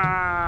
Ah.